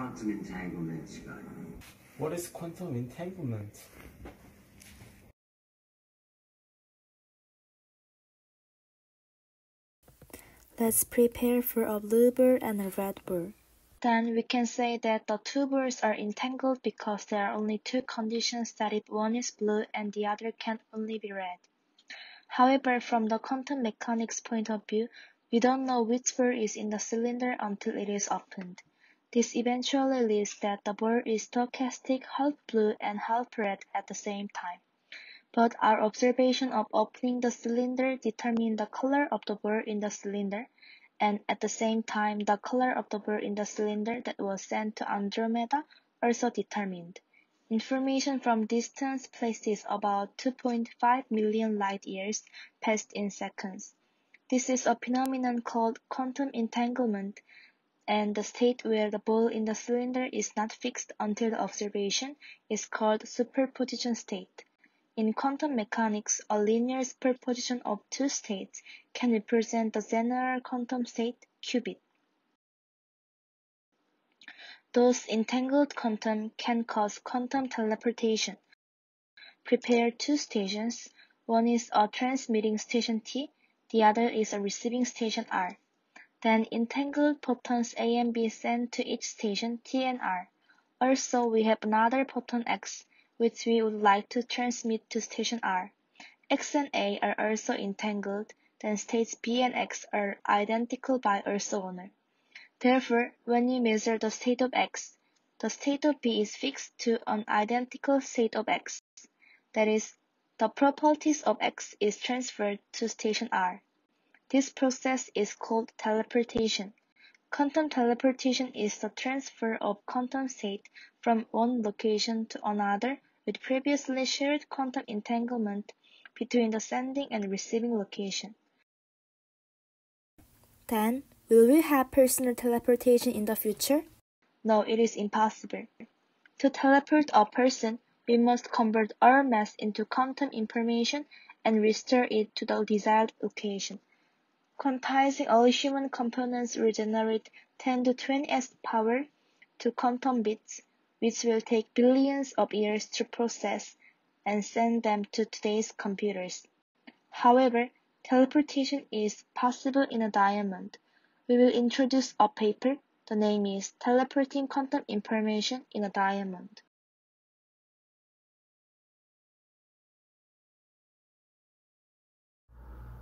quantum entanglement 시간. What is quantum entanglement? Let's prepare for a blue bird and a red bird. Then we can say that the two birds are entangled because there are only two conditions that if one is blue and the other can only be red. However, from the quantum mechanics point of view, we don't know which bird is in the cylinder until it is opened. This eventually leads that the bird is stochastic half blue and half red at the same time. But our observation of opening the cylinder determined the color of the bird in the cylinder, and at the same time the color of the bird in the cylinder that was sent to Andromeda also determined. Information from distance places about 2.5 million light years passed in seconds. This is a phenomenon called quantum entanglement, and the state where the ball in the cylinder is not fixed until the observation is called superposition state. In quantum mechanics, a linear superposition of two states can represent the general quantum state qubit. Those entangled quantum can cause quantum teleportation. Prepare two stations. One is a transmitting station T, the other is a receiving station R. Then entangled photons A and B sent to each station T and R. Also, we have another photon X which we would like to transmit to station R. X and A are also entangled, then states B and X are identical by orthogonal. Therefore, when you measure the state of X, the state of B is fixed to an identical state of X. That is, the properties of X is transferred to station R. This process is called teleportation. Quantum teleportation is the transfer of quantum state from one location to another with previously shared quantum entanglement between the sending and receiving location. Then, will we have personal teleportation in the future? No, it is impossible. To teleport a person, we must convert our mass into quantum information and restore it to the desired location. Quantizing all human components will generate 10 to 20s power to quantum bits which will take billions of years to process and send them to today's computers. However, teleportation is possible in a diamond. We will introduce a paper, the name is Teleporting Quantum Information in a Diamond.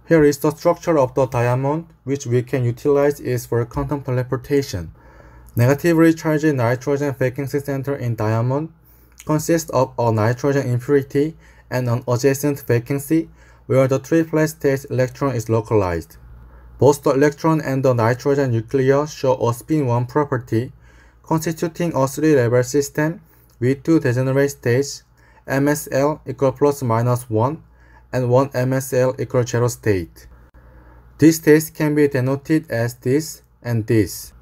Here is the structure of the diamond, which we can utilize is for quantum teleportation. Negatively charged nitrogen vacancy center in diamond consists of a nitrogen impurity and an adjacent vacancy where the triplet state electron is localized. Both the electron and the nitrogen nucleus show a spin 1 property, constituting a three-level system with two degenerate states, MSL equal plus minus 1 and one MSL equal 0 state. These states can be denoted as this and this.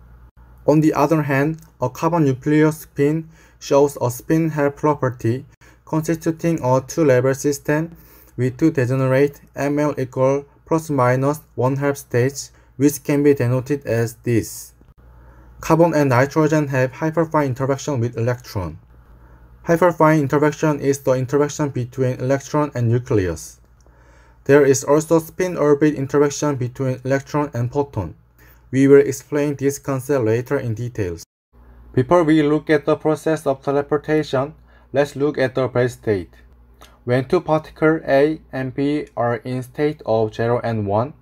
On the other hand, a carbon nucleus spin shows a spin half property constituting a two-level system with two degenerate ML equal plus minus one half states which can be denoted as this. Carbon and nitrogen have hyperfine interaction with electron. Hyperfine interaction is the interaction between electron and nucleus. There is also spin-orbit interaction between electron and photon. We will explain this concept later in details. Before we look at the process of teleportation, let's look at the base state. When two particles A and B are in state of 0 and 1,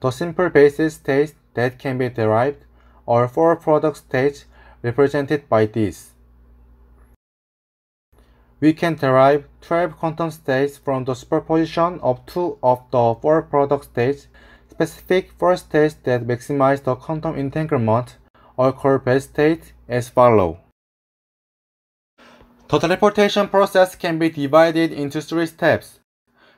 the simple basis states that can be derived are four product states represented by this. We can derive 12 quantum states from the superposition of two of the four product states. Specific four states that maximize the quantum entanglement or called base states as follow. The teleportation process can be divided into three steps.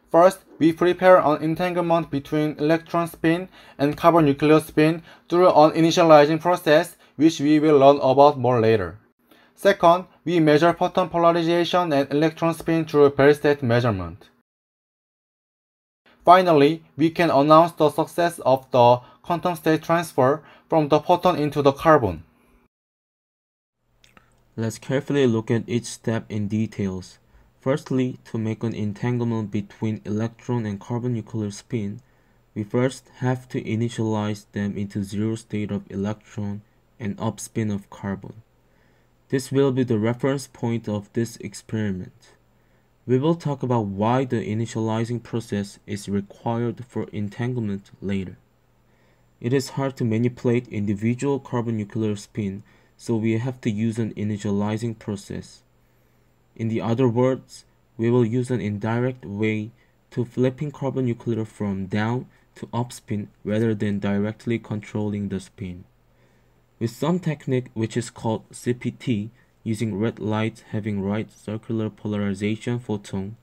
First, we prepare an entanglement between electron spin and carbon nucleus spin through an initializing process, which we will learn about more later. Second, we measure photon polarization and electron spin through Bell state measurement. Finally, we can announce the success of the quantum state transfer from the photon into the carbon. Let's carefully look at each step in details. Firstly, to make an entanglement between electron and carbon nuclear spin, we first have to initialize them into zero state of electron and up spin of carbon. This will be the reference point of this experiment. We will talk about why the initializing process is required for entanglement later. It is hard to manipulate individual carbon nuclear spin, so we have to use an initializing process. In the other words, we will use an indirect way to flipping carbon nuclear from down to up spin rather than directly controlling the spin. With some technique which is called CPT, using red light having right circular polarization photon,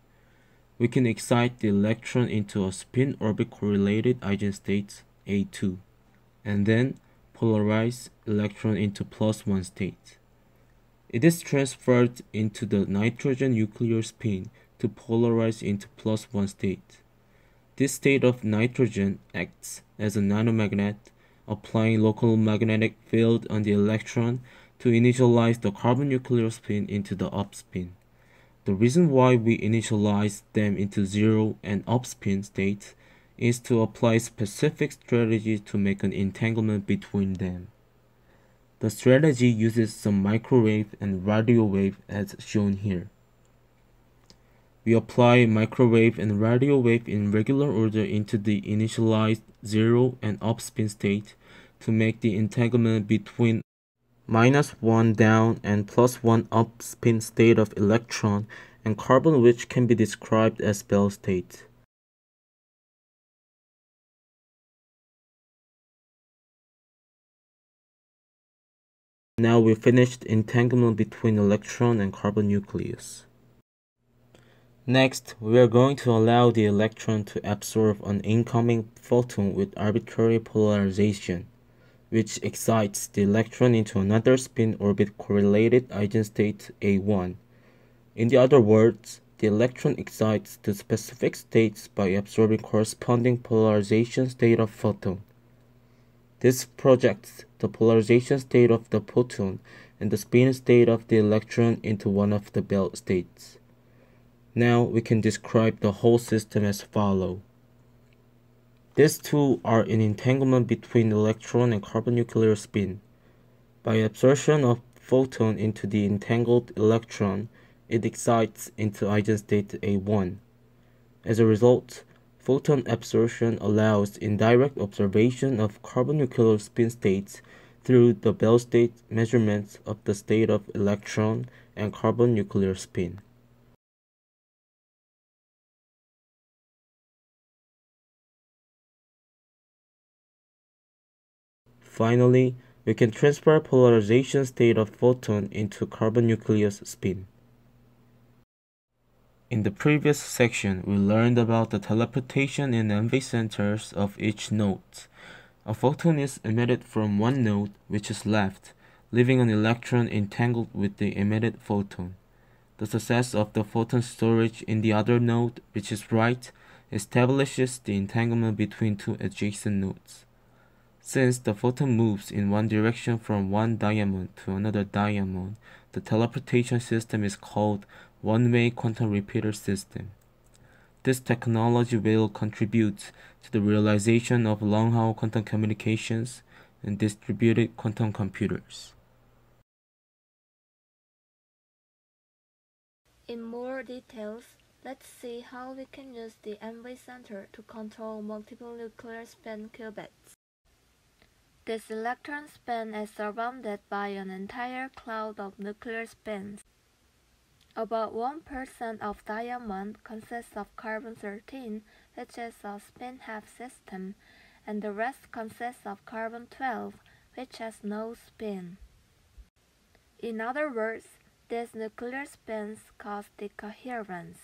we can excite the electron into a spin orbit correlated eigenstate A2, and then polarize electron into plus 1 state. It is transferred into the nitrogen nuclear spin to polarize into plus 1 state. This state of nitrogen acts as a nanomagnet, applying local magnetic field on the electron to initialize the carbon nuclear spin into the up spin. The reason why we initialize them into zero and up spin states is to apply specific strategies to make an entanglement between them. The strategy uses some microwave and radio wave as shown here. We apply microwave and radio wave in regular order into the initialized zero and up spin state to make the entanglement between minus 1 down and plus 1 up spin state of electron and carbon which can be described as Bell state. Now we finished entanglement between electron and carbon nucleus. Next, we are going to allow the electron to absorb an incoming photon with arbitrary polarization, which excites the electron into another spin orbit correlated eigenstate A1. In the other words, the electron excites the specific states by absorbing corresponding polarization state of photon. This projects the polarization state of the photon and the spin state of the electron into one of the Bell states. Now we can describe the whole system as follow. These two are in entanglement between electron and carbon nuclear spin. By absorption of photon into the entangled electron, it excites into eigenstate A1. As a result, photon absorption allows indirect observation of carbon nuclear spin states through the Bell state measurements of the state of electron and carbon nuclear spin. Finally, we can transfer polarization state of photon into carbon nucleus spin. In the previous section, we learned about the teleportation in NV centers of each node. A photon is emitted from one node, which is left, leaving an electron entangled with the emitted photon. The success of the photon storage in the other node, which is right, establishes the entanglement between two adjacent nodes. Since the photon moves in one direction from one diamond to another diamond, the teleportation system is called one-way quantum repeater system. This technology will contribute to the realization of long-haul quantum communications and distributed quantum computers. In more details, let's see how we can use the NV center to control multiple nuclear spin qubits. This electron spin is surrounded by an entire cloud of nuclear spins. About 1% of diamond consists of carbon-13, which is a spin-half system, and the rest consists of carbon-12, which has no spin. In other words, these nuclear spins cause decoherence.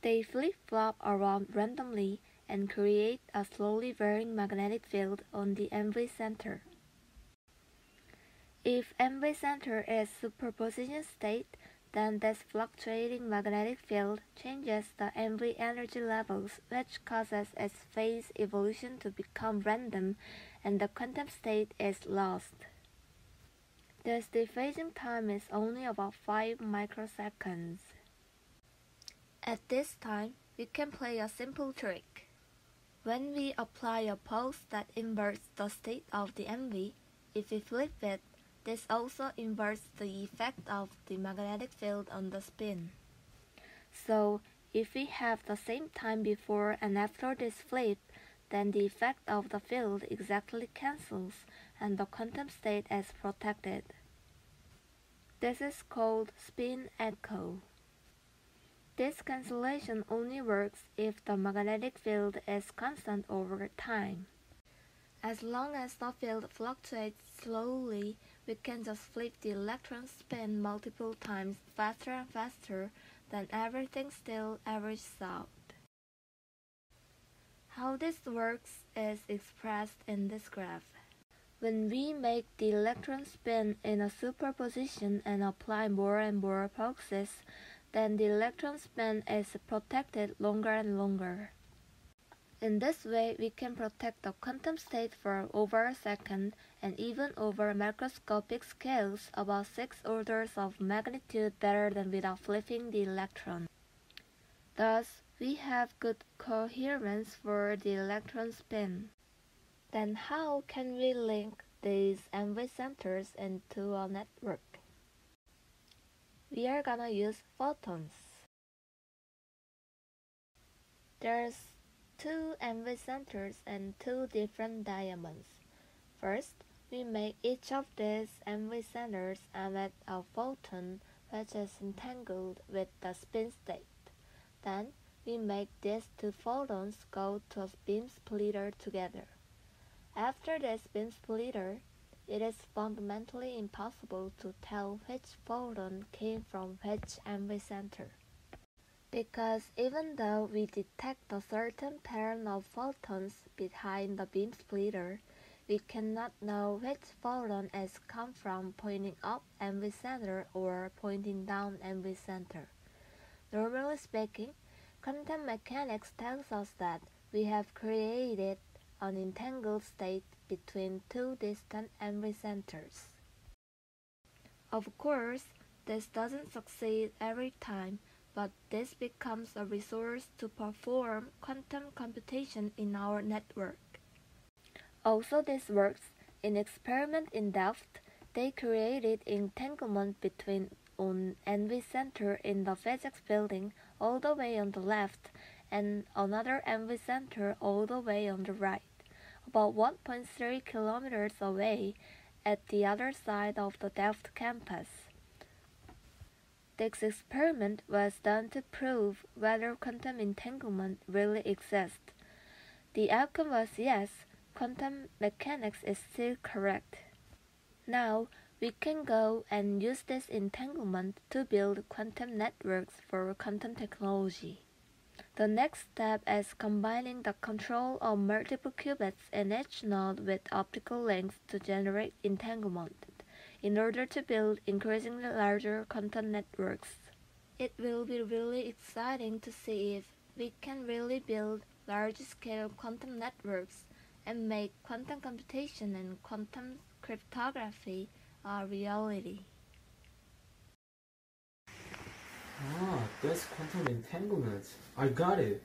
They flip-flop around randomly and create a slowly varying magnetic field on the NV center. If NV center is superposition state, then this fluctuating magnetic field changes the NV energy levels which causes its phase evolution to become random and the quantum state is lost. This dephasing time is only about 5 microseconds. At this time, we can play a simple trick. When we apply a pulse that inverts the state of the NV, if we flip it, this also inverts the effect of the magnetic field on the spin. So, if we have the same time before and after this flip, then the effect of the field exactly cancels and the quantum state is protected. This is called spin echo. This cancellation only works if the magnetic field is constant over time. As long as the field fluctuates slowly, we can just flip the electron spin multiple times faster and faster, then everything still averages out. How this works is expressed in this graph. When we make the electron spin in a superposition and apply more and more pulses, then the electron spin is protected longer and longer. In this way, we can protect the quantum state for over a second and even over microscopic scales about 6 orders of magnitude better than without flipping the electron. Thus, we have good coherence for the electron spin. Then how can we link these NV centers into a network? We are gonna use photons. There's two NV centers and two different diamonds. First, we make each of these NV centers emit a photon which is entangled with the spin state. Then, we make these two photons go to a beam splitter together. After the beam splitter, it is fundamentally impossible to tell which photon came from which center. Because even though we detect a certain pattern of photons behind the beam splitter, we cannot know which photon has come from pointing up center or pointing down center. Normally speaking, quantum mechanics tells us that we have created an entangled state between two distant NV centers. Of course, this doesn't succeed every time, but this becomes a resource to perform quantum computation in our network. Also, this works. In experiment in Delft, they created entanglement between an NV center in the physics building all the way on the left and another NV center all the way on the right about 1.3 kilometers away at the other side of the Delft campus. This experiment was done to prove whether quantum entanglement really exists. The outcome was yes, quantum mechanics is still correct. Now, we can go and use this entanglement to build quantum networks for quantum technology. The next step is combining the control of multiple qubits in each node with optical links to generate entanglement in order to build increasingly larger quantum networks. It will be really exciting to see if we can really build large-scale quantum networks and make quantum computation and quantum cryptography a reality. Ah, that's quantum entanglement. I got it.